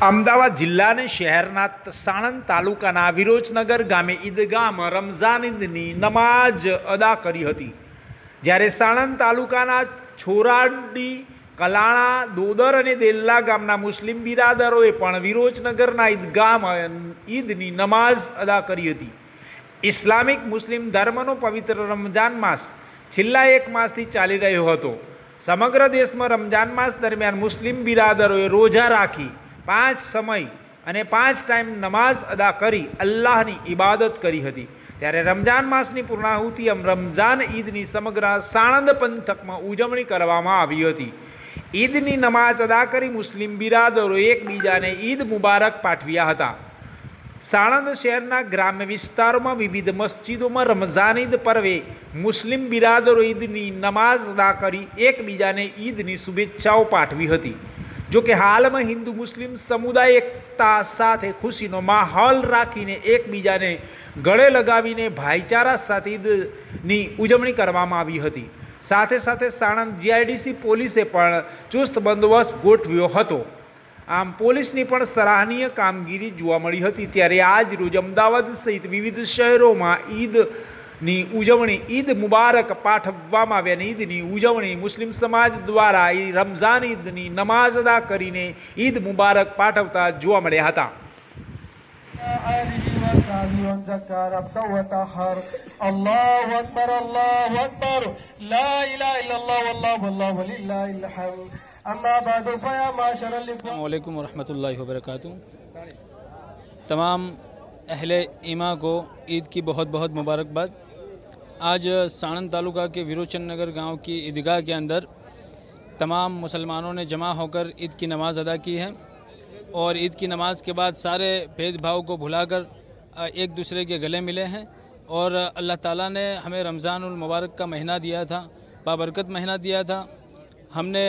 અમદાવાદ જિલ્લા અને શહેરના સાણંદ તાલુકાના વિરોચનગર ગામે ઈદગાહમાં રમઝાન ઈદની નમાજ અદા કરી હતી. જ્યારે સાણંદ તાલુકાના છોરાડી કલાણા, દોદર અને દેલ્લા ગામના મુસ્લિમ બિરાદરોએ પણ વિરોચનગરના ઈદગાહમાં ઈદની નમાઝ અદા કરી હતી. ઇસ્લામિક મુસ્લિમ ધર્મનો પવિત્ર રમજાન માસ છેલ્લા એક માસથી ચાલી રહ્યો હતો. સમગ્ર દેશમાં રમઝાન માસ દરમિયાન મુસ્લિમ બિરાદરોએ રોજા રાખી પાંચ સમય અને પાંચ ટાઈમ નમાઝ અદા કરી અલ્લાહની ઇબાદત કરી હતી. ત્યારે રમજાન માસની પૂર્ણાહુતિ એમ રમજાન ઈદની સમગ્ર સાણંદ પંથકમાં ઉજવણી કરવામાં આવી હતી. ઈદની નમાઝ અદા કરી મુસ્લિમ બિરાદરો એકબીજાને ઈદ મુબારક પાઠવ્યા હતા. સાણંદ શહેરના ગ્રામ્ય વિસ્તારોમાં વિવિધ મસ્જિદોમાં રમઝાન ઈદ પર્વે મુસ્લિમ બિરાદરો ઈદની નમાઝ અદા કરી એકબીજાને ઈદની શુભેચ્છાઓ પાઠવી હતી. જો કે હાલમાં હિન્દુ મુસ્લિમ સમુદાય એકતા સાથે ખુશીનો માહોલ રાખીને એકબીજાને ગળે લગાવીને ભાઈચારા સાથે ઈદની ઉજવણી કરવામાં આવી હતી. સાથે સાથે સાણંદ જીઆઈડીસી પોલીસે પણ ચુસ્ત બંદોબસ્ત ગોઠવ્યો હતો. આમ પોલીસની પણ સરાહનીય કામગીરી જોવા મળી હતી. ત્યારે આજ રોજ અમદાવાદ સહિત વિવિધ શહેરોમાં ની ઉજવણી ઈદ મુબારક પાઠવવામાં આવે અને ઈદની ઉજવણી મુસ્લિમ સમાજ દ્વારા એ રમઝાન ઈદની નમાઝ અદા કરીને ઈદ મુબારક પાઠવતા જોવા મળ્યા હતા. વાલેકુમ વરહમતુલ્લાહ વબરકાતુ तमाम अहले ईमा को ईद की बहुत बहुत मुबारकबाद आज साणंद तालुका के विरोचन नगर गाँव की ईदगाह के अंदर तमाम मुसलमानों ने जमा होकर ईद की नमाज़ अदा की है और ईद की नमाज़ के बाद सारे भेदभाव को भुलाकर एक दूसरे के गले मिले हैं और अल्लाह ताला ने हमें रमज़ानुल मुबारक का महीना दिया था, बाबरकत महीना दिया था। हमने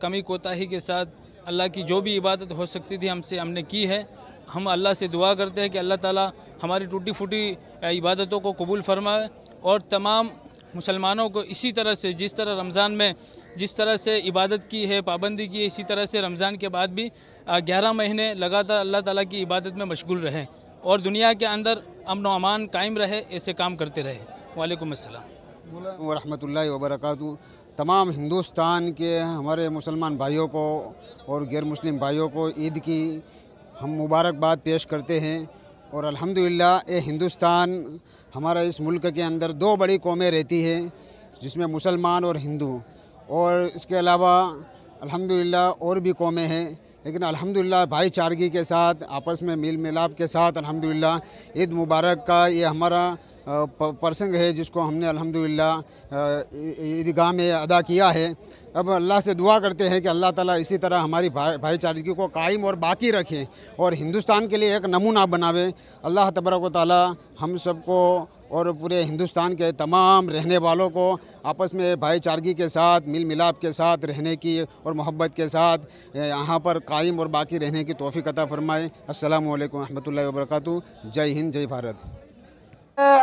कमी कोताही के साथ अल्लाह की जो भी इबादत हो सकती थी हमसे हमने की है। हम अल्लाह से दुआ करते हैं कि अल्लाह ताला हमारी टूटी फूटी इबादतों को कबूल फरमाए और तमाम मुसलमानों को इसी तरह से, जिस तरह रमज़ान में, जिस तरह से इबादत की है, पाबंदी की है, इसी तरह से रमज़ान के बाद भी ग्यारह महीने लगातार अल्लाह ताला की इबादत में मशगूल रहें और दुनिया के अंदर अमन अमान कायम रहे, ऐसे काम करते रहे। वालेकुम अस्सलाम। वरहमतुल्लाहि वबरकातु तमाम हिंदुस्तान के हमारे मुसलमान भाइयों को और गैर मुस्लिम भाइयों को ईद की हम मुबारकबाद पेश करते हैं और अल्हम्दुलिल्लाह ये हिंदुस्तान हमारा इस मुल्क के अंदर दो बड़ी कौमें रहती हैं, जिसमें मुसलमान और हिंदू। और इसके अलावा, अल्हम्दुलिल्लाह और भी कौमें हैं, लेकिन अल्हम्दुलिल्लाह भाईचारगी के साथ, आपस में मिल मिलाप के साथ, अल्हम्दुलिल्लाह ईद मुबारक का ये हमारा प्रसंग है जिसको हमने अल्हम्दुलिल्लाह ईदगाह में अदा किया है। अब अल्लाह से दुआ करते हैं कि अल्लाह ताला इसी तरह हमारी भाई, भाईचारगी को कायम और बाकी रखें और हिंदुस्तान के लिए एक नमूना बनावे। अल्लाह तबरक ताला हम सबको और पूरे हिंदुस्तान के तमाम रहने वालों को आपस में भाईचारगी के साथ मिल मिलाप के साथ, रहने की और मोहब्बत के साथ यहाँ पर कायम और बाकी रहने की तोफ़ी कता फरमाए। अस्सलाम वालेकुम रहमतुल्लाहि व बरकातहू। जय हिंद, जय भारत।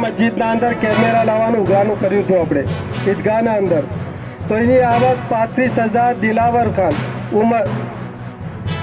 मस्जिद अंदर कैमरा लावा गा कर ईदगाह अंदर। तो इनी आवक पात्र हज़ार दिलावर खान, उमर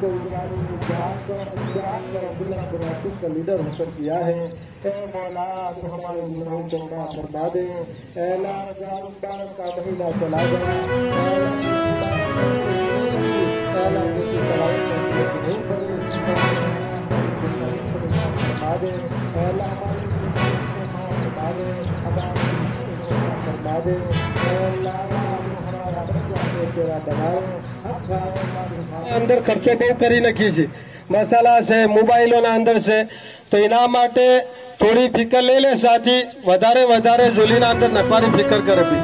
को आपको का लीडर होकर किया है ए मौला आप हमारे गुनाहों को माफ़ फरमा दें एला रमज़ान का महीना चला जाए फरमा दें અંદર ખર્ચો બહુ કરી નાખીએ છીએ મસાલા છે મોબાઈલોના અંદર છે તો એના માટે થોડી ફિકર લઈ લે સાચી વધારે વધારે ઝૂલીના અંદર નફાની ફિકર કરે બી